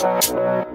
Thank